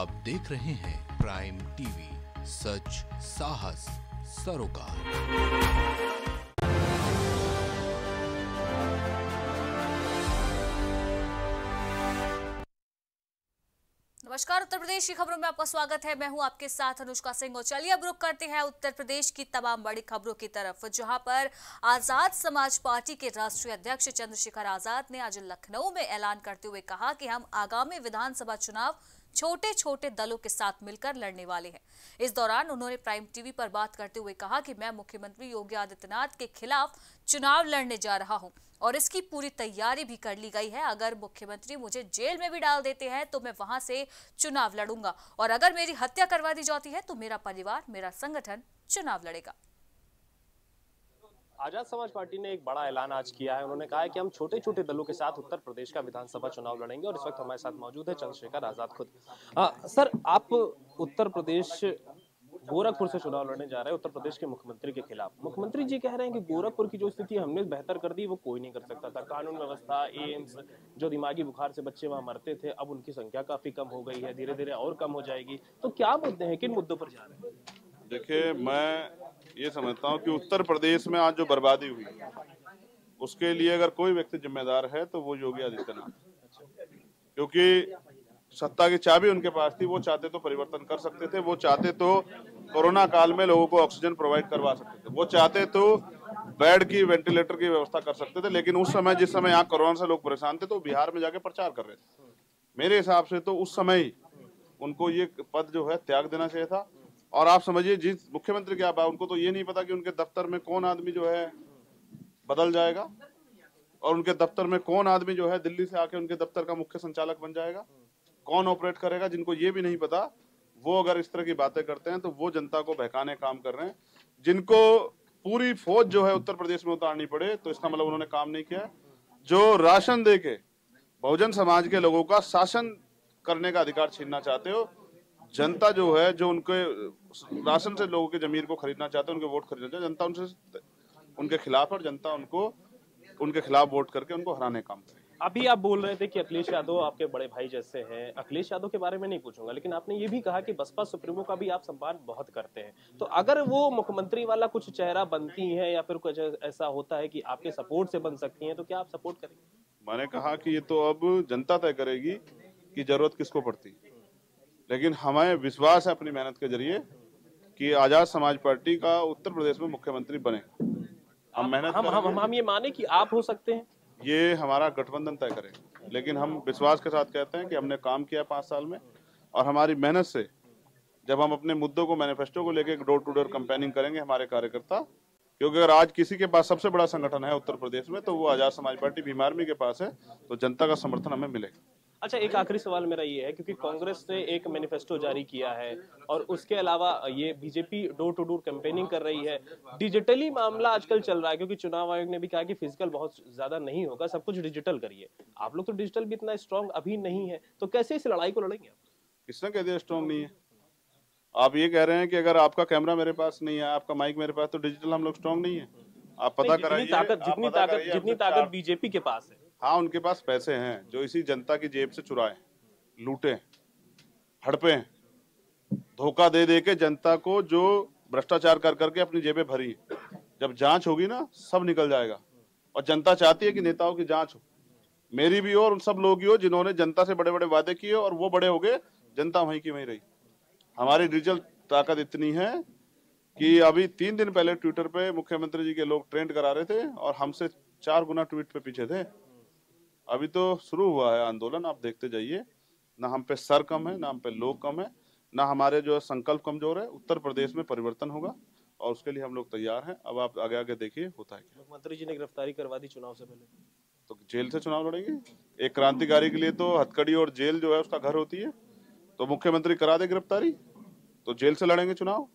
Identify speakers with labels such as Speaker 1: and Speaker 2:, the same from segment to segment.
Speaker 1: आप देख रहे हैं प्राइम टीवी, सच, साहस, सरोकार।
Speaker 2: नमस्कार, उत्तर प्रदेश की खबरों में आपका स्वागत है। मैं हूँ आपके साथ अनुष्का सिंह और चलिए अब रुक करते हैं उत्तर प्रदेश की तमाम बड़ी खबरों की तरफ़, जहाँ पर आज़ाद समाज पार्टी के राष्ट्रीय अध्यक्ष चंद्रशेखर आज़ाद ने आज लखनऊ में ऐलान करते हुए कहा कि हम आगामी विधानसभा चुनाव छोटे छोटे दलों के साथ मिलकर लड़ने वाले हैं। इस दौरान उन्होंने प्राइम टीवी पर बात करते हुए कहा कि मैं मुख्यमंत्री योगी आदित्यनाथ के खिलाफ चुनाव लड़ने जा रहा हूँ और इसकी पूरी तैयारी भी कर ली गई है। अगर मुख्यमंत्री मुझे जेल में भी डाल देते हैं तो मैं वहाँ से चुनाव लड़ूँगा और अगर मेरी हत्या करवा दी जाती है तो मेरा परिवार, मेरा संगठन चुनाव लड़ेगा।
Speaker 3: आज़ाद समाज पार्टी ने एक बड़ा ऐलान आज किया है। उन्होंने कहा है कि हम छोटे छोटे दलों के साथ उत्तर प्रदेश का विधानसभा चुनाव लड़ेंगे और इस वक्त हमारे साथ मौजूद है चंद्रशेखर आज़ाद खुद। आ, सर आप उत्तर प्रदेश गोरखपुर से चुनाव लड़ने जा रहे हैं उत्तर प्रदेश के मुख्यमंत्री के खिलाफ। मुख्यमंत्री जी कह रहे हैं कि गोरखपुर की जो स्थिति हमने बेहतर कर दी वो कोई नहीं कर सकता था। कानून व्यवस्था एम्स जो दिमागी बुखार से बच्चे वहाँ मरते थे अब उनकी संख्या काफ़ी कम हो गई है धीरे धीरे और कम हो जाएगी। तो क्या मुद्दे हैं? किन मुद्दों पर जा रहे हैं?
Speaker 4: देखिए, मैं ये समझता हूँ कि उत्तर प्रदेश में आज जो बर्बादी हुई, उसके लिए अगर कोई व्यक्ति जिम्मेदार है तो वो योगी आदित्यनाथ। क्योंकि सत्ता की चाबी उनके पास थी, वो चाहते तो परिवर्तन कर सकते थे, वो चाहते तो कोरोना काल में लोगों को ऑक्सीजन प्रोवाइड करवा सकते थे। वो चाहते तो बेड की, वेंटिलेटर की व्यवस्था कर सकते थे, लेकिन उस समय, जिस समय यहाँ कोरोना से लोग परेशान थे तो बिहार में जाके प्रचार कर रहे थे। मेरे हिसाब से तो उस समय ही उनको ये पद जो है त्याग देना चाहिए था। और आप समझिए, जिस मुख्यमंत्री क्या बात उनको तो ये नहीं पता कि उनके दफ्तर में कौन आदमी जो है बदल जाएगा और उनके दफ्तर में कौन आदमी जो है दिल्ली से आके उनके दफ्तर का मुख्य संचालक बन जाएगा, कौन ऑपरेट करेगा, जिनको ये भी नहीं पता। वो अगर इस तरह की बातें करते हैं तो वो जनता को बहकाने काम कर रहे हैं। जिनको पूरी फौज जो है उत्तर प्रदेश में उतारनी पड़े तो इसका मतलब उन्होंने काम नहीं किया जो राशन दे के बहुजन समाज के लोगों का शासन करने का अधिकार छीनना चाहते हो जनता जो है जो उनके राशन से लोगों के जमीर को खरीदना चाहते हैं उनके वोट खरीदना चाहते जनता उनसे उनके खिलाफ और जनता उनको उनके खिलाफ वोट करके उनको हराने काम करे
Speaker 3: अभी आप बोल रहे थे कि अखिलेश यादव आपके बड़े भाई जैसे हैं। अखिलेश यादव के बारे में नहीं पूछूँगा लेकिन आपने ये भी कहा कि बसपा सुप्रीमो का भी आप सम्मान बहुत करते हैं। तो अगर वो मुख्यमंत्री वाला कुछ चेहरा बनती है या फिर कुछ ऐसा होता है कि आपके सपोर्ट से बन सकती है तो क्या आप सपोर्ट करेंगे?
Speaker 4: मैंने कहा कि ये तो अब जनता तय करेगी कि ज़रूरत किसको पड़ती। लेकिन हमें विश्वास है अपनी मेहनत के ज़रिए कि आज़ाद समाज पार्टी का उत्तर प्रदेश में मुख्यमंत्री बनेगा
Speaker 3: हम मेहनत हम हम हम हम ये माने कि आप हो सकते हैं।
Speaker 4: ये हमारा गठबंधन तय करेगा लेकिन हम विश्वास के साथ कहते हैं कि हमने काम किया पाँच साल में और हमारी मेहनत से जब हम अपने मुद्दों को मैनिफेस्टो को लेकर डोर टू डोर कंपेनिंग करेंगे हमारे कार्यकर्ता क्योंकि अगर आज किसी के पास सबसे बड़ा संगठन है उत्तर प्रदेश में तो वो आज़ाद समाज पार्टी भीमार्मी के पास है तो जनता का समर्थन हमें मिलेगा।
Speaker 3: अच्छा एक आखिरी सवाल मेरा ये है क्योंकि कांग्रेस ने एक मैनिफेस्टो जारी किया है और उसके अलावा ये BJP door to door campaigning कर रही है। डिजिटली मामला आजकल चल रहा है क्योंकि चुनाव आयोग ने भी कहा कि फ़िज़िकल बहुत ज़्यादा नहीं होगा सब कुछ डिजिटल करिए। आप लोग तो डिजिटल भी इतना स्ट्रॉन्ग अभी नहीं है तो कैसे इस लड़ाई को लड़ेंगे
Speaker 4: किसने कह दिया स्ट्रॉन्ग नहीं है? आप ये कह रहे हैं कि अगर आपका कैमरा मेरे पास नहीं है आपका माइक मेरे पास तो डिजिटल हम लोग स्ट्रॉन्ग नहीं है। आप पता कराइए
Speaker 3: जितनी ताकत जितनी ताकत बीजेपी के पास है।
Speaker 4: हाँ उनके पास पैसे हैं, जो इसी जनता की जेब से चुराए लूटे हड़पे धोखा दे दे के जनता को जो भ्रष्टाचार कर करके अपनी जेबें भरी जब जाँच होगी ना, सब निकल जाएगा। और जनता चाहती है कि नेताओं की जाँच हो। मेरी भी हो और उन सब लोग हो जिन्होंने जनता से बड़े बड़े वादे किए और वो बड़े हो गए, जनता वहीं की वहीं रही। हमारी डिजिटल ताकत इतनी है कि अभी तीन दिन पहले ट्विटर पे मुख्यमंत्री जी के लोग ट्रेंड करा रहे थे और हमसे चार गुना ट्वीट पे पीछे थे। अभी तो शुरू हुआ है आंदोलन आप देखते जाइए। ना हम पे सर कम है ना हम पे लोग कम है ना हमारे जो है संकल्प कमज़ोर है उत्तर प्रदेश में परिवर्तन होगा और उसके लिए हम लोग तैयार हैं। अब आप आगे आगे देखिए होता है क्या।
Speaker 3: मुख्यमंत्री जी ने गिरफ्तारी करवा दी चुनाव से पहले।
Speaker 4: तो जेल से चुनाव लड़ेंगे? एक क्रांतिकारी के लिए तो हथकड़ी और जेल जो है उसका घर होती है। तो मुख्यमंत्री करा दे गिरफ्तारी तो जेल से लड़ेंगे चुनाव।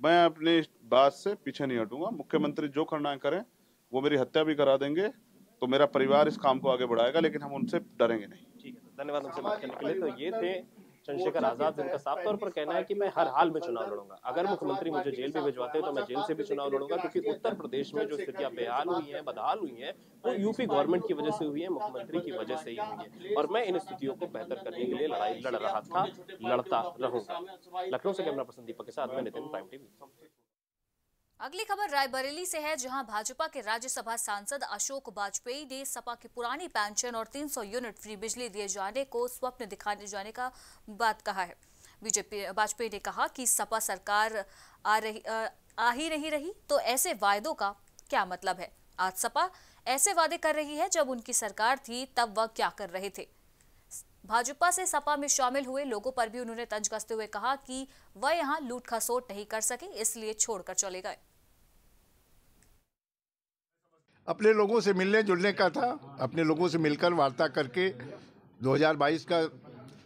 Speaker 4: मैं अपनी बात से पीछे नहीं हटूँगा। मुख्यमंत्री जो करना है करें वो मेरी हत्या भी करा देंगे। तो मेरा परिवार इस काम को आगे बढ़ाएगा, लेकिन हम उनसे डरेंगे नहीं।
Speaker 3: है धन्यवाद उनसे बात करने के लिए। तो ये थे चंद्रशेखर आज़ाद, जिनका साफ़ तौर पर कहना है कि मैं हर हाल में चुनाव लड़ूँगा। अगर मुख्यमंत्री मुझे जेल भी भिजवाते हैं तो मैं जेल से भी चुनाव लड़ूँगा, क्योंकि उत्तर प्रदेश में जो स्थितियाँ बेहाल हुई हैं, बदहाल हुई हैं, वो यूपी गवर्नमेंट की वजह से हुई है, मुख्यमंत्री की वजह से ही हुई है। और मैं इन स्थितियों को बेहतर करने के लिए लड़ाई लड़ रहा था, लड़ता रहूँगा। लखनऊ से कैमरा पर्सन दीपक के साथ, में नितिन, प्राइम टीवी।
Speaker 2: अगली खबर रायबरेली से है जहाँ भाजपा के राज्यसभा सांसद अशोक वाजपेयी ने सपा की पुरानी पेंशन और 300 यूनिट फ्री बिजली दिए जाने को स्वप्न दिखाने जाने का बात कहा है। बीजेपी वाजपेयी ने कहा कि सपा सरकार आ रही आ, ही नहीं रही तो ऐसे वायदों का क्या मतलब है? आज सपा ऐसे वादे कर रही है जब उनकी सरकार थी तब वह क्या कर रहे थे? भाजपा से सपा में शामिल हुए लोगों पर भी उन्होंने तंज कसते हुए कहा कि वह यहाँ लूट खसोट नहीं कर सके इसलिए छोड़कर चले गए।
Speaker 5: अपने लोगों से मिलने जुलने का था, अपने लोगों से मिलकर वार्ता करके 2022 का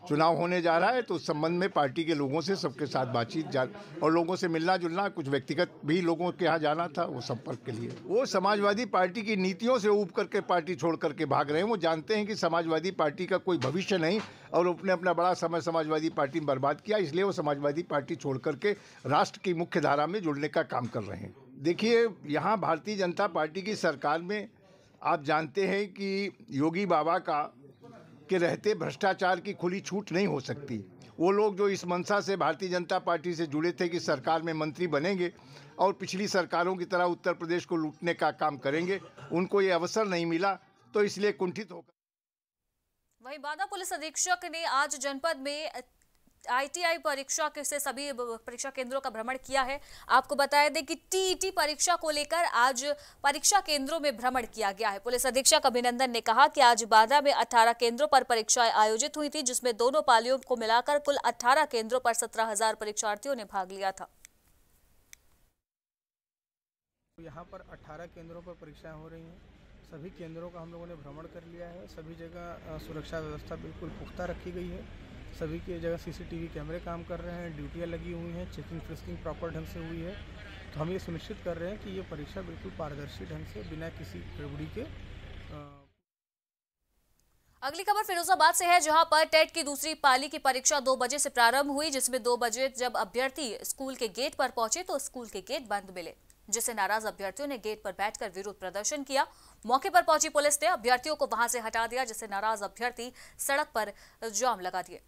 Speaker 5: चुनाव होने जा रहा है तो उस संबंध में पार्टी के लोगों से सबके साथ बातचीत और लोगों से मिलना जुलना, कुछ व्यक्तिगत भी लोगों के यहाँ जाना था वो संपर्क के लिए। वो समाजवादी पार्टी की नीतियों से ऊब करके पार्टी छोड़ करके भाग रहे हैं, वो जानते हैं कि समाजवादी पार्टी का कोई भविष्य नहीं और उसने अपना बड़ा समय समाजवादी पार्टी में बर्बाद किया, इसलिए वो समाजवादी पार्टी छोड़ करके राष्ट्र की मुख्य धारा में जुड़ने का काम कर रहे हैं। देखिए, यहाँ भारतीय जनता पार्टी की सरकार में आप जानते हैं कि योगी बाबा का, के रहते भ्रष्टाचार की खुली छूट नहीं हो सकती। वो लोग जो इस मंशा से भारतीय जनता पार्टी से जुड़े थे कि सरकार में मंत्री बनेंगे और पिछली सरकारों की तरह उत्तर प्रदेश को लूटने का काम करेंगे, उनको ये अवसर नहीं मिला तो इसलिए कुंठित होकर
Speaker 2: वहीं बांदा पुलिस अधीक्षक ने आज जनपद में आईटीआई परीक्षा के से सभी परीक्षा केंद्रों का भ्रमण किया है। आपको बताया दें कि टीईटी परीक्षा को लेकर आज परीक्षा केंद्रों में भ्रमण किया गया है। पुलिस अधीक्षक अभिनंदन ने कहा कि आज बांदा में 18 केंद्रों पर परीक्षाएँ आयोजित हुई थी, जिसमें दोनों पालियों को मिलाकर कुल 18 केंद्रों पर सत्रह हज़ार परीक्षार्थियों ने भाग लिया था।
Speaker 6: यहाँ पर 18 केंद्रों पर परीक्षाएँ हो रही हैं। सभी केंद्रों का हम लोगों ने भ्रमण कर लिया है। सभी जगह सुरक्षा व्यवस्था बिल्कुल पुख्ता रखी गई है। सभी की जगह सीसीटीवी कैमरे काम कर रहे हैं, ड्यूटियाँ लगी हुई हैं चेकिंग फ्रिस्किंग प्रॉपर ढंग से हुई है। तो हम ये सुनिश्चित कर रहे हैं कि ये परीक्षा बिल्कुल पारदर्शी ढंग से, बिना किसी गड़बड़ी के
Speaker 2: अगली खबर फिरोजाबाद से है, जहाँ पर टेट की दूसरी पाली की परीक्षा दो बजे से प्रारंभ हुई, जिसमें दो बजे जब अभ्यर्थी स्कूल के गेट पर पहुँचे तो स्कूल के गेट बंद मिले, जिससे नाराज़ अभ्यर्थियों ने गेट पर बैठकर विरोध प्रदर्शन किया। मौके पर पहुँची पुलिस ने अभ्यर्थियों को वहाँ से हटा दिया, जिससे नाराज़ अभ्यर्थी सड़क पर जाम लगा दिए।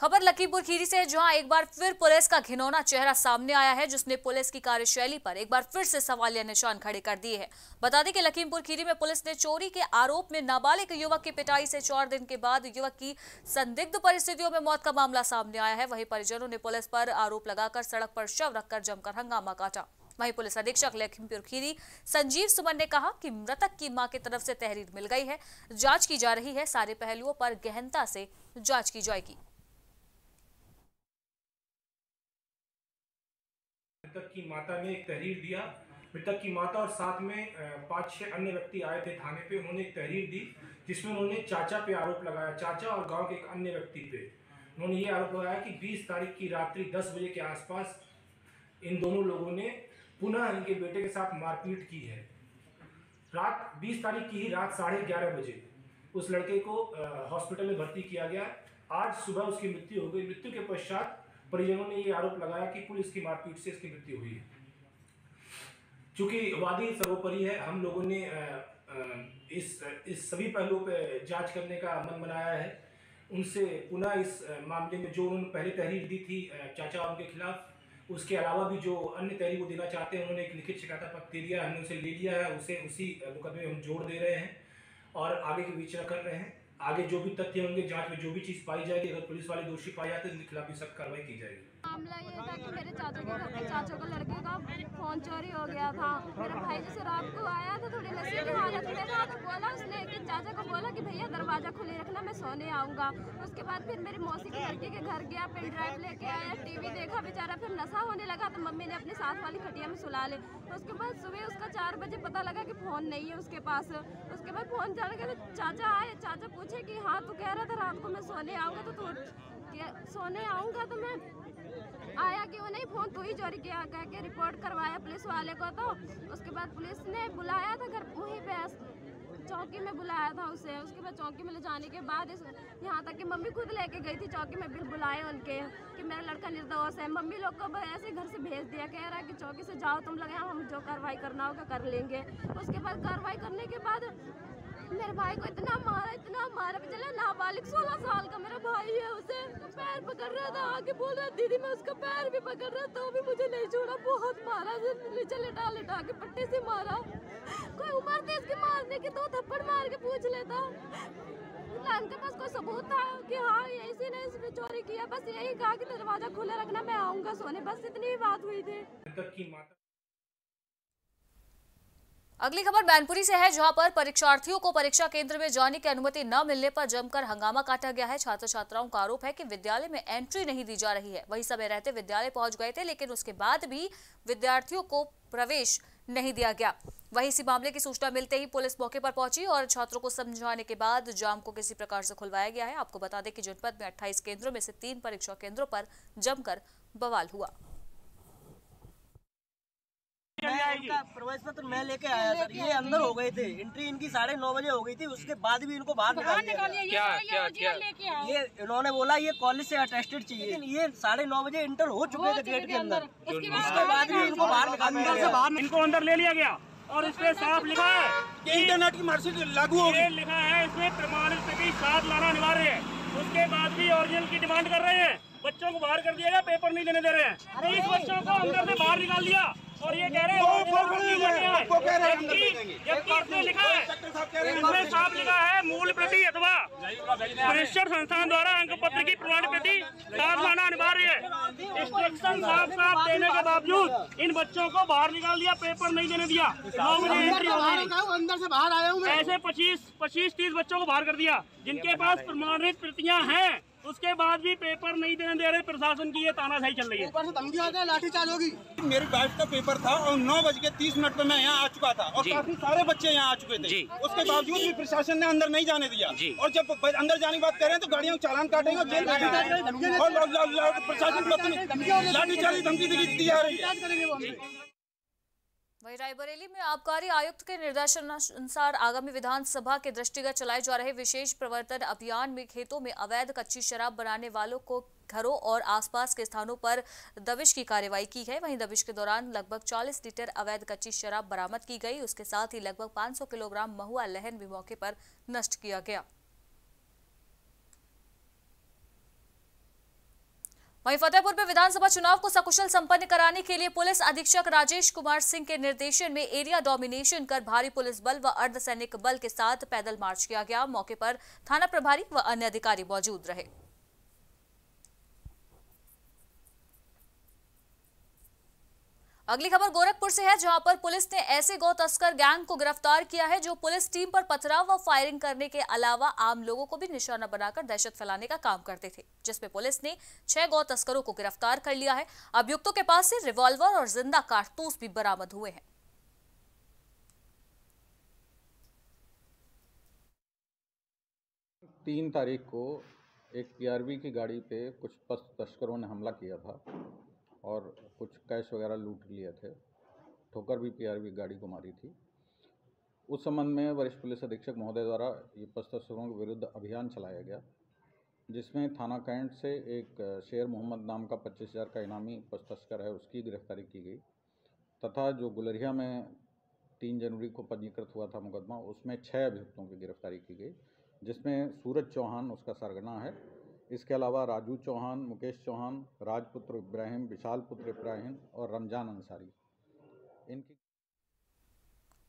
Speaker 2: खबर लखीमपुर खीरी से जहाँ एक बार फिर पुलिस का घिनौना चेहरा सामने आया है, जिसने पुलिस की कार्यशैली पर एक बार फिर से सवालिया निशान खड़े कर दिए हैं। बता दें कि लखीमपुर खीरी में पुलिस ने चोरी के आरोप में नाबालिग युवक की पिटाई से चार दिन के बाद युवक की संदिग्ध परिस्थितियों में मौत का मामला सामने आया है। वहीं परिजनों ने पुलिस पर आरोप लगाकर सड़क पर शव रखकर जमकर हंगामा काटा। वहीं पुलिस अधीक्षक लखीमपुर खीरी संजीव सुमन ने कहा कि मृतक की माँ की तरफ़ से तहरीर मिल गई है, जाँच की जा रही है, सारे पहलुओं पर गहनता से जाँच की जाएगी।
Speaker 7: मृतक की माता ने एक तहरीर दिया। मृतक की माता और साथ में पाँच, छह अन्य व्यक्ति आए थे थाने पे। उन्होंने एक तहरीर दी, जिसमें उन्होंने चाचा पे आरोप लगाया। चाचा और गाँव के एक अन्य व्यक्ति पे। उन्होंने ये आरोप लगाया कि 20 तारीख की रात्रि 10 बजे के आसपास इन दोनों लोगों ने पुनः इनके बेटे के साथ मारपीट की है। रात 20 तारीख की ही रात साढ़े ग्यारह बजे उस लड़के को हॉस्पिटल में भर्ती किया गया। आज सुबह उसकी मृत्यु हो गई। मृत्यु के पश्चात परिजनों ने ये आरोप लगाया कि पुलिस की मारपीट से इसकी मृत्यु हुई है। चूँकि वादी सर्वोपरि है, हम लोगों ने इस इस सभी पहलुओं पर जाँच करने का मन बनाया है। उनसे पुनः इस मामले में जो उन्होंने पहले तहरीर दी थी चाचा उनके खिलाफ, उसके अलावा भी जो अन्य तहरीर वो देना चाहते हैं, उन्होंने एक लिखित शिकायत पत्र दे दिया हमने उसे ले लिया है, उसे उसी मुकदमे हम जोड़ दे रहे हैं और आगे की विचार कर रहे हैं। आगे जो भी तथ्य होंगे, जाँच में जो भी चीज़ पाई जाएगी, अगर पुलिस वाले दोषी पाए जाते हैं उनके खिलाफ भी सख्त कार्रवाई की जाएगी।
Speaker 8: मामला ये था कि मेरे चाचा के घर पे चाचा का लड़के का फ़ोन चोरी हो गया था। मेरा भाई जैसे रात को आया था थोड़ी नशे की हालत में था तो बोला उसने कि चाचा को बोला कि भैया दरवाज़ा खुले रखना, मैं सोने आऊँगा। उसके बाद फिर मेरी मौसी के लड़के के घर गया, पेन ड्राइव लेके आया, टीवी देखा, बेचारा फिर नशा होने लगा तो मम्मी ने अपनी साथ वाली खटिया में सुला ले। उसके बाद सुबह उसका चार बजे पता लगा कि फ़ोन नहीं है उसके पास। उसके बाद फ़ोन चल गया तो चाचा आए, चाचा पूछे कि हाँ तू कह रहा था रात को मैं सोने आऊँगा तो तू सोने आऊँगा तो मैं आया क्यों नहीं, फ़ोन तू ही चोरी किया, कह के रिपोर्ट करवाया पुलिस वाले को तो। उसके बाद पुलिस ने बुलाया था घर, वहीं पे चौकी में बुलाया था उसे। उसके बाद चौकी में ले जाने के बाद इस यहाँ तक कि मम्मी खुद लेके गई थी चौकी में बिल बुलाए उनके कि मेरा लड़का निर्दोष है। मम्मी लोग को ऐसे घर से भेज दिया, कह रहा है कि चौकी से जाओ, तुम लोग हम जो कार्रवाई करना होगा कर लेंगे। उसके बाद कार्रवाई करने के बाद मेरे भाई को इतना मारा इतना मारा चला नाबालिग सोलह साल का मेरा भाई है पैर पकड़ रहा था, आके बोल रहा, दीदी, मैं उसका पैर भी पकड़ रहा तो भी मुझे नहीं छोड़ा, बहुत मारा नीचे लिटा लिटा के पट्टे से मारा। कोई उम्र थी इसके मारने के दो थप्पड़ मार के पूछ लेता। उनके पास कोई सबूत था कि हाँ इसी ने इसमें चोरी किया, बस यही कहा कि दरवाज़ा खुला रखना, मैं आऊँगा सोने, बस इतनी बात हुई थी।
Speaker 7: की
Speaker 2: अगली खबर मैनपुरी से है, जहाँ पर परीक्षार्थियों को परीक्षा केंद्र में जाने की अनुमति न मिलने पर जमकर हंगामा काटा गया है। छात्र छात्राओं का आरोप है कि विद्यालय में एंट्री नहीं दी जा रही है। वही समय रहते विद्यालय पहुँच गए थे, लेकिन उसके बाद भी विद्यार्थियों को प्रवेश नहीं दिया गया। वही इसी मामले की सूचना मिलते ही पुलिस मौके पर पहुँची और छात्रों को समझाने के बाद जाम को किसी प्रकार से खुलवाया गया है। आपको बता दें कि जनपद में अट्ठाईस केंद्रों में से तीन परीक्षा केंद्रों पर जमकर बवाल हुआ।
Speaker 9: प्रवेश पत्र मैं लेके आया सर। ये अंदर हो गए थे। एंट्री इनकी साढ़े नौ बजे हो गई थी। उसके बाद भी इनको बाहर निकाल दिया
Speaker 7: क्या क्या क्या?
Speaker 9: ये इन्होंने बोला ये कॉलेज से अटेस्टेड चाहिए। लेकिन ये साढ़े नौ बजे इंटर हो चुके थे गेट के अंदर। उसके बाद भी इनको बाहर निकाल दिया गया।
Speaker 7: इनको अंदर ले लिया गया और इसमें साफ़ लिखा है
Speaker 9: कि इंटरनेट की मार्कशीट लागू होगी
Speaker 7: लिखा है इसमें प्रमाणित स्थिति साथ लाना अनिवार्य है। उसके बाद भी ओरिजिनल की डिमांड कर रहे हैं। बच्चों को बाहर कर दिया गया पेपर नहीं देने दे रहे हैं। तीस बच्चों को अंदर से बाहर निकाल दिया। और ये कह रहे हैं है। जबकि जबकि इसमें लिखा है इसमें साफ़ लिखा है मूल प्रति अथवा परीक्षण संस्थान द्वारा अंक पत्र की प्रमाण प्रति साथ लाना अनिवार्य है। इंस्ट्रक्शन साफ़ साफ़ देने के बावजूद इन बच्चों को बाहर निकाल दिया पेपर नहीं देने दिया। नौ बजे एंट्री हो गई
Speaker 9: अंदर से बाहर आया हूँ
Speaker 7: ऐसे पच्चीस पच्चीस तीस बच्चों को बाहर कर दिया जिनके पास प्रमाणित प्रतियाँ हैं। उसके बाद भी पेपर नहीं देने दे रहे प्रशासन की ये तानाशाही चल रही है।
Speaker 9: ऊपर से धमकी आ गया लाठी चार्ज होगी। मेरी वाइफ का पेपर था और नौ बज के तीस मिनट पे मैं यहाँ आ चुका था और काफ़ी सारे बच्चे यहाँ आ चुके थे। उसके बावजूद भी प्रशासन ने अंदर नहीं जाने दिया। और जब अंदर जाने की बात कर रहे हैं तो गाड़ियों का चालान काटेंगे जेल और प्रशासन पत्नी लाठी चार्ज धमकी दी जा रही है।
Speaker 2: वही रायबरेली में आबकारी आयुक्त के निर्देशानुसार आगामी विधानसभा के दृष्टिगत चलाए जा रहे विशेष प्रवर्तन अभियान में खेतों में अवैध कच्ची शराब बनाने वालों को घरों और आसपास के स्थानों पर दबिश की कार्रवाई की है वहीं दबिश के दौरान लगभग 40 लीटर अवैध कच्ची शराब बरामद की गई। उसके साथ ही लगभग 500 किलोग्राम महुआ लहन भी मौके पर नष्ट किया गया। वहीं फतेहपुर में विधानसभा चुनाव को सकुशल संपन्न कराने के लिए पुलिस अधीक्षक राजेश कुमार सिंह के निर्देशन में एरिया डोमिनेशन कर भारी पुलिस बल व अर्धसैनिक बल के साथ पैदल मार्च किया गया। मौके पर थाना प्रभारी व अन्य अधिकारी मौजूद रहे। अगली खबर गोरखपुर से है, जहाँ पर पुलिस ने ऐसे गौ तस्कर गैंग को गिरफ़्तार किया है, जो पुलिस टीम पर पथराव व फायरिंग करने के अलावा आम लोगों को भी निशाना बनाकर दहशत फैलाने का काम करते थे, जिसमें पुलिस ने छह गौ तस्करों को गिरफ़्तार कर लिया है। अभियुक्तों के पास से रिवॉल्वर और ज़िंदा कारतूस भी बरामद हुए हैं।
Speaker 10: तीन तारीख को एक की गाड़ी पे कुछ तस्करों ने हमला किया था। और कुछ कैश वगैरह लूट लिए थे। ठोकर भी, पीआरबी गाड़ी को मारी थी। उस संबंध में वरिष्ठ पुलिस अधीक्षक महोदय द्वारा ये तस्करों के विरुद्ध अभियान चलाया गया, जिसमें थाना कैंट से एक शेर मोहम्मद नाम का पच्चीस हज़ार का इनामी पस तस्कर है, उसकी गिरफ्तारी की गई। तथा जो गुलरिया में तीन जनवरी को पंजीकृत हुआ था मुकदमा, उसमें छः अभियुक्तों की गिरफ्तारी की गई, जिसमें सूरज चौहान, उसका सरगना है इसके अलावा राजू चौहान, मुकेश चौहान, राजपुत्र इब्राहिम, विशाल पुत्र इब्राहिम और रमज़ान अंसारी। इनकी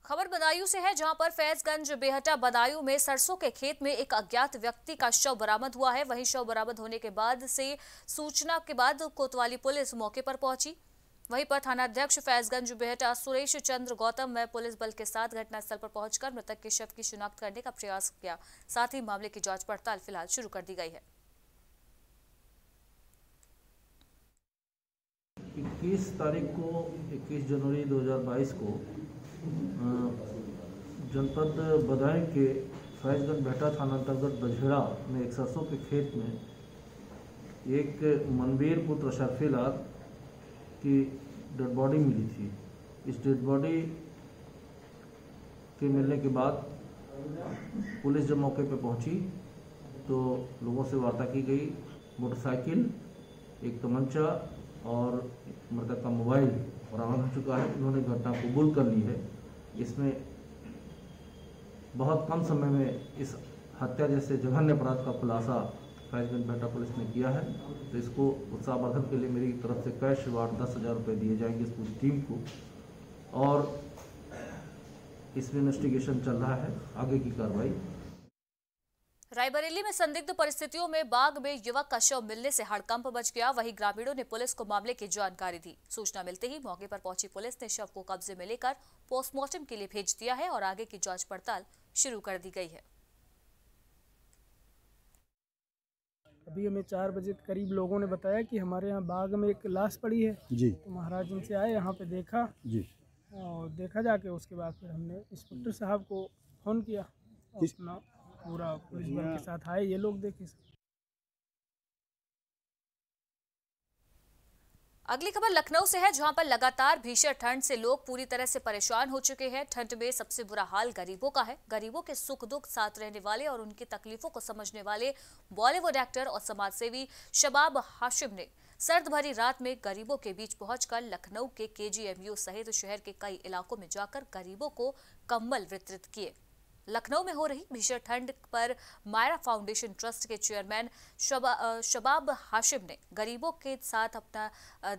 Speaker 2: खबर बदायूं से है, जहाँ पर फैजगंज बेहटा बदायूं में सरसों के खेत में एक अज्ञात व्यक्ति का शव बरामद हुआ है। वहीं शव बरामद होने के बाद से सूचना के बाद कोतवाली पुलिस मौके पर पहुँची। वहीं पर थानाध्यक्ष फैजगंज बेहटा सुरेश चंद्र गौतम व पुलिस बल के साथ घटनास्थल पर पहुंचकर मृतक के शव की शिनाख्त करने का प्रयास किया। साथ ही मामले की जाँच पड़ताल फ़िलहाल शुरू कर दी गई है।
Speaker 11: इक्कीस तारीख को 21 जनवरी 2022 को जनपद बदायूं के फैजगंज बेहटा थाना अंतर्गत बझेड़ा में एक सरसों के खेत में एक मनवीर पुत्र शर्फीलाल की डेड बॉडी मिली थी। इस डेड बॉडी के मिलने के बाद पुलिस जब मौके पर पहुँची तो लोगों से वार्ता की गई। मोटरसाइकिल, एक तमंचा और मृतक का मोबाइल बरामद हो चुका है। उन्होंने घटना कबूल कर ली है। इसमें बहुत कम समय में इस हत्या जैसे जघन्य अपराध का खुलासा फैजगंज बेटा पुलिस ने किया है। तो इसको उत्साहवर्धन के लिए मेरी तरफ़ से कैश अवार्ड दस हज़ार रुपये दिए जाएँगे इस पूरी टीम को। और इसमें इन्वेस्टिगेशन चल रहा है। आगे की कार्रवाई
Speaker 2: रायबरेली में संदिग्ध परिस्थितियों में बाग में युवक का शव मिलने से हड़कंप मच गया। वहीं ग्रामीणों ने पुलिस को मामले की जानकारी दी। सूचना मिलते ही मौके पर पहुँची पुलिस ने शव को कब्जे में लेकर पोस्टमार्टम के लिए भेज दिया है और आगे की जाँच पड़ताल शुरू कर दी गई है।
Speaker 6: अभी हमें चार बजे के करीब लोगों ने बताया कि हमारे यहाँ बाग में एक लाश पड़ी है।
Speaker 12: जी।
Speaker 6: तो महाराज इनसे आए यहाँ पे देखा
Speaker 12: जी।
Speaker 6: और देखा जाके उसके बाद फिर हमने इंस्पेक्टर साहब को फ़ोन किया अपना पूरा पुलिस बल के साथ आए ये लोग देखे
Speaker 2: अगली खबर लखनऊ से है जहाँ पर लगातार भीषण ठंड से लोग पूरी तरह से परेशान हो चुके हैं। ठंड में सबसे बुरा हाल गरीबों का है। गरीबों के सुख दुख साथ रहने वाले और उनकी तकलीफों को समझने वाले बॉलीवुड एक्टर और समाजसेवी शबाब हाशिम ने सर्द भरी रात में गरीबों के बीच पहुंचकर लखनऊ के केजीएमयू सहित शहर के कई इलाकों में जाकर गरीबों को कम्बल वितरित किए। लखनऊ में हो रही भीषण ठंड पर मायरा फाउंडेशन ट्रस्ट के चेयरमैन शबा, शबाब हाशिम ने गरीबों के साथ अपना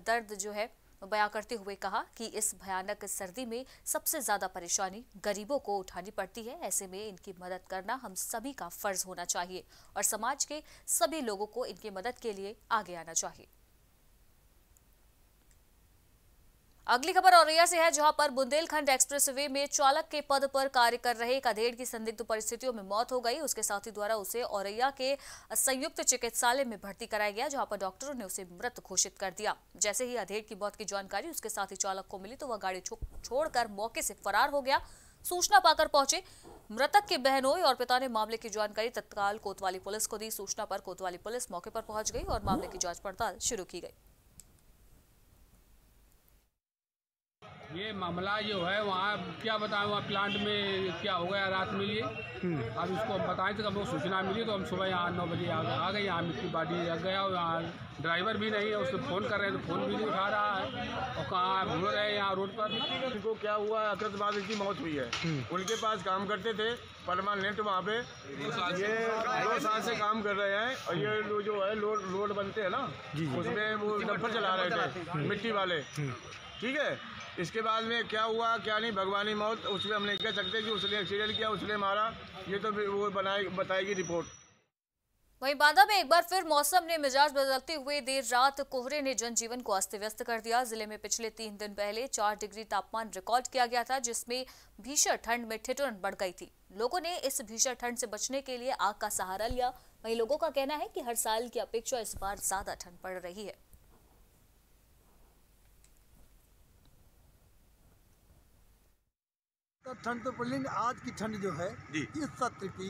Speaker 2: दर्द जो है बयां करते हुए कहा कि इस भयानक सर्दी में सबसे ज़्यादा परेशानी गरीबों को उठानी पड़ती है। ऐसे में इनकी मदद करना हम सभी का फ़र्ज़ होना चाहिए और समाज के सभी लोगों को इनकी मदद के लिए आगे आना चाहिए। अगली खबर औरैया से है, जहाँ पर बुंदेलखंड एक्सप्रेसवे में चालक के पद पर कार्य कर रहे एक अधेड़ की संदिग्ध परिस्थितियों में मौत हो गई। उसके साथी द्वारा उसे औरैया के संयुक्त चिकित्सालय में भर्ती कराया गया, जहाँ पर डॉक्टरों ने उसे मृत घोषित कर दिया। जैसे ही अधेड़ की मौत की जानकारी उसके साथी चालक को मिली तो वह गाड़ी छोड़कर मौके से फरार हो गया। सूचना पाकर पहुँचे मृतक के बहनोई और पिता ने मामले की जानकारी तत्काल कोतवाली पुलिस को दी। सूचना पर कोतवाली पुलिस मौके पर पहुँच गई और मामले की जाँच पड़ताल शुरू की गई।
Speaker 13: ये मामला जो है वहाँ क्या बताएँ वहाँ प्लांट में क्या हो गया रात में ये? अब इसको हम बताएँ तो हमको सूचना मिली तो हम सुबह यहाँ नौ बजे आ गए आ गए यहाँ मिट्टी बाटी लग गया और यहाँ ड्राइवर भी नहीं है उससे फ़ोन कर रहे हैं तो फ़ोन भी नहीं उठा रहा है। और कहाँ घूम रहे हैं यहाँ रोड पर?
Speaker 14: इनको क्या हुआ अकस्मात इनकी मौत हुई है। उनके पास काम करते थे परमानेंट वहाँ पे। ये दो साल से काम कर रहे हैं और ये लो- जो है रोड बनते हैं ना उसमें वो डंपर चला रहे थे मिट्टी वाले। ठीक है? इसके बाद में क्या हुआ, क्या नहीं, भगवानी मौत, उसमें हम नहीं कह सकते कि उसने एक्सीडेंट किया, उसने मारा, ये तो वो बनाए, बताएगी रिपोर्ट
Speaker 2: वहीं बांदा में एक बार फिर मौसम ने मिजाज बदलते हुए देर रात कोहरे ने जनजीवन को अस्त व्यस्त कर दिया। ज़िले में पिछले तीन दिन पहले चार डिग्री तापमान रिकॉर्ड किया गया था, जिसमें भीषण ठंड में ठिठुरन बढ़ गई थी। लोगों ने इस भीषण ठंड से बचने के लिए आग का सहारा लिया। वहीं लोगों का कहना है कि हर साल की अपेक्षा इस बार ज़्यादा ठंड पड़ रही है।
Speaker 15: तो ठंड तो पड़नी आज की ठंड जो है इस सत्र की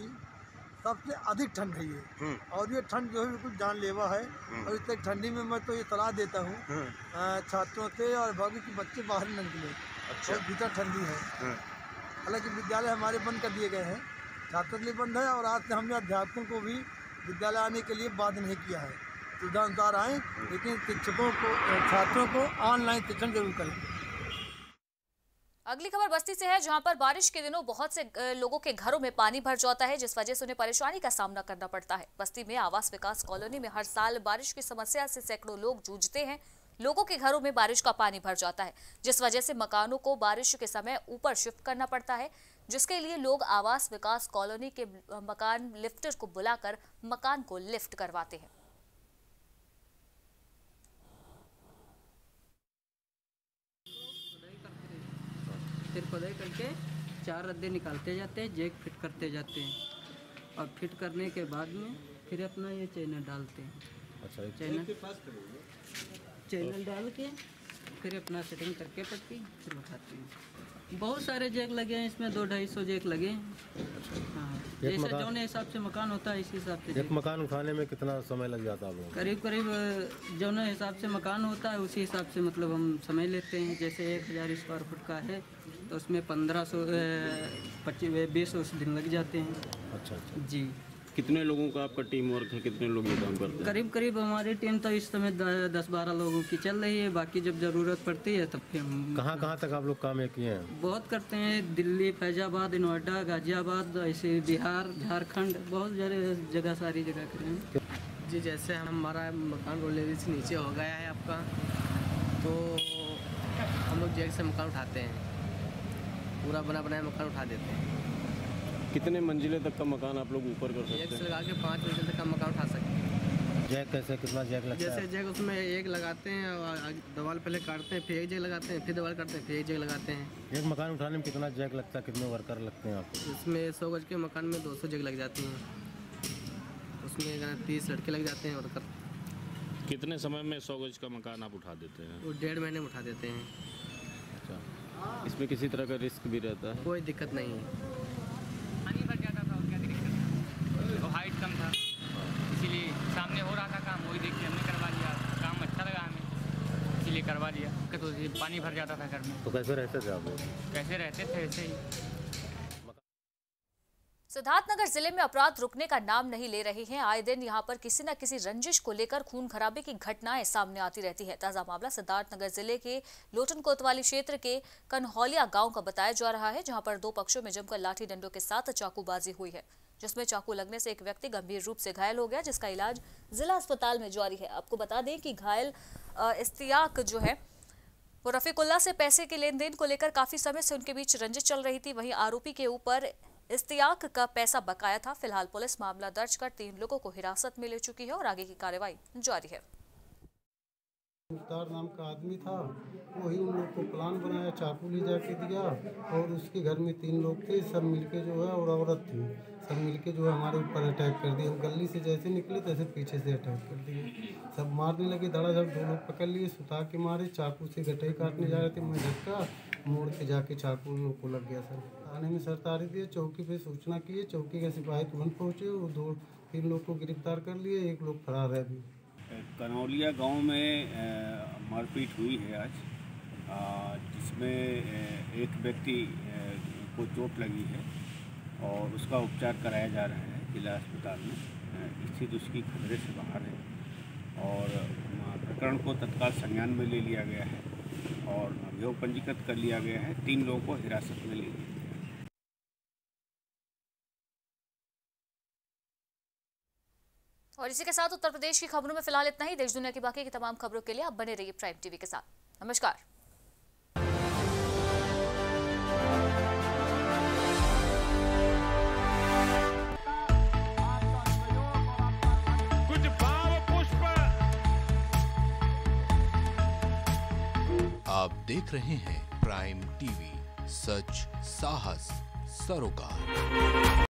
Speaker 15: सबसे अधिक ठंड है ये। और ये ठंड जो है बिल्कुल जानलेवा है। और इस ठंडी में मैं तो ये सलाह देता हूँ छात्रों से और बाकी के बच्चे बाहर न निकले
Speaker 14: अच्छा।
Speaker 15: भीतर ठंडी है। हालाँकि विद्यालय हमारे बंद कर दिए गए हैं। छात्रों के लिए बंद है और आज से हमने अध्यापकों को भी विद्यालय आने के लिए बाध्य नहीं किया है। सुविधा अनुसार आए लेकिन शिक्षकों को छात्रों को ऑनलाइन शिक्षण ज़रूर करें।
Speaker 2: अगली खबर बस्ती से है, जहाँ पर बारिश के दिनों बहुत से लोगों के घरों में पानी भर जाता है, जिस वजह से उन्हें परेशानी का सामना करना पड़ता है। बस्ती में आवास विकास कॉलोनी में हर साल बारिश की समस्या से सैकड़ों लोग जूझते हैं। लोगों के घरों में बारिश का पानी भर जाता है, जिस वजह से मकानों को बारिश के समय ऊपर शिफ्ट करना पड़ता है, जिसके लिए लोग आवास विकास कॉलोनी के मकान लिफ्टर को बुलाकर मकान को लिफ्ट करवाते हैं।
Speaker 16: फिर खुदाई करके चार रद्दे निकालते जाते हैं जैक फिट करते जाते हैं। और फिट करने के बाद में फिर अपना ये चैनल डालते हैं।
Speaker 12: अच्छा
Speaker 16: चैनल चैनल डाल के फिर अपना सेटिंग करके पट्टी फिर उठाते हैं। बहुत सारे जैक लगे हैं इसमें दो ढाई सौ जैक लगे हैं। हाँ जैसे जौन हिसाब से मकान होता है इसी हिसाब से
Speaker 12: एक मकान उठाने में कितना समय लग जाता है? को?
Speaker 16: करीब करीब जौन हिसाब से मकान होता है उसी हिसाब से मतलब हम समय लेते हैं। जैसे एक हज़ार स्क्वायर फुट का है तो उसमें पंद्रह सौ पच्चीस बीस सौ दिन लग जाते हैं।
Speaker 12: अच्छा अच्छा।
Speaker 16: जी।
Speaker 17: कितने लोगों का आपका टीम वर्क है? कितने लोग ये काम करते हैं?
Speaker 16: करीब करीब हमारी टीम तो इस समय दस बारह लोगों की चल रही है। बाकी जब ज़रूरत पड़ती है तब फिर हम
Speaker 12: कहाँ कहाँ तक आप लोग काम किए हैं?
Speaker 16: बहुत करते हैं। दिल्ली फैजाबाद नोएडा गाजियाबाद ऐसे बिहार झारखंड बहुत जगह जगह सारी जगह करे हैं।
Speaker 18: जी जैसे हमारा मकान रोलेरी से नीचे हो गया है आपका तो हम लोग जेल से मकान उठाते हैं। पूरा बना बनाया मकान उठा देते हैं।
Speaker 17: कितने मंजिले तक का मकान आप लोग ऊपर कर सकते हैं?
Speaker 18: लगा के पाँच मंजिल तक का मकान उठा सकते हैं।
Speaker 12: जैक कैसे कितना जैक लगता
Speaker 18: जैसे
Speaker 12: है?
Speaker 18: जग उसमें एक लगाते हैं और दीवार पहले काटते हैं फिर एक जग लगाते हैं फिर दीवार काटते हैं फिर एक जग लगाते हैं।
Speaker 12: एक मकान उठाने में कितना जैक लगता है? कितने वर्कर लगते हैं आपको?
Speaker 18: इसमें सौ गज के मकान में दो सौ जग लग जाती हैं। उसमें तीस लड़के लग जाते हैं वर्कर
Speaker 17: कितने समय में सौ गज का मकान आप उठा देते हैं?
Speaker 18: वो डेढ़ महीने में उठा देते हैं।
Speaker 17: इसमें किसी तरह का रिस्क भी रहता है।
Speaker 18: कोई दिक्कत नहीं। है
Speaker 19: पानी भर जाता था और क्या दिक्कत था? हाइट कम था। इसीलिए सामने हो रहा था काम वही देख के हमने करवा लिया काम अच्छा लगा हमें इसीलिए करवा लिया तो पानी भर जाता था घर में।
Speaker 12: तो कैसे रहते थे आप
Speaker 19: कैसे रहते थे ऐसे ही।
Speaker 2: सिद्धार्थनगर ज़िले में अपराध रुकने का नाम नहीं ले रहे हैं। आए दिन यहाँ पर किसी न किसी रंजिश को लेकर खून खराबे की घटनाएँ सामने आती रहती है। ताज़ा मामला सिद्धार्थनगर ज़िले के लोटन कोतवाली क्षेत्र के कन्हौलिया गाँव का बताया जा रहा है, जहाँ पर दो पक्षों में जमकर लाठी डंडों के साथ चाकूबाजी हुई है, जिसमें चाकू लगने से एक व्यक्ति गंभीर रूप से घायल हो गया, जिसका इलाज जिला अस्पताल में जारी है। आपको बता दें कि घायल इस्तियाक जो है, वो रफीकुल्ला से पैसे के लेन देन को लेकर काफ़ी समय से उनके बीच रंजिश चल रही थी। वहीं आरोपी के ऊपर इस्तियाक का पैसा बकाया था। फ़िलहाल पुलिस मामला दर्ज कर तीन लोगों को हिरासत में ले चुकी है और आगे की कार्रवाई जारी है।
Speaker 20: मुख्तार नाम का आदमी था, वही उन लोग को प्लान बनाया, चाकू ले जाके दिया और उसके घर में तीन लोग थे, सब मिलके जो है और औरत थी। सब मिलके जो है हमारे ऊपर अटैक कर दिए हम गली से जैसे निकले तैसे पीछे से अटैक कर दिए। सब मारने लगे, धड़ाधड़, दो लोग पकड़ लिए, सुता के मारे, चाकू से गटई काटने जा रहे थे मैं झटका मोड़ के जाके चाकू उन लोग को लग गया सर। थाने में सरतारी दिए चौकी पे सूचना किए चौकी के सिपाही तुरंत पहुँचे, वो दो, तीन लोग को गिरफ़्तार कर लिए, एक लोग फरार है अभी
Speaker 21: कनौलिया गाँव में मारपीट हुई है आज। जिसमें एक व्यक्ति को चोट लगी है और उसका उपचार कराया जा रहा है जिला अस्पताल में। स्थिति उसकी खतरे से बाहर है और प्रकरण को तत्काल संज्ञान में ले लिया गया है और अभियोग पंजीकृत कर लिया गया है। तीन लोगों को हिरासत में ले लिया।
Speaker 2: और इसी के साथ उत्तर प्रदेश की खबरों में फ़िलहाल इतना ही। देश दुनिया की बाकी की तमाम खबरों के लिए आप बने रहिए प्राइम टीवी के साथ। नमस्कार।
Speaker 22: कुछ भाव पुष्प।
Speaker 1: आप देख रहे हैं प्राइम टीवी सच साहस सरोकार।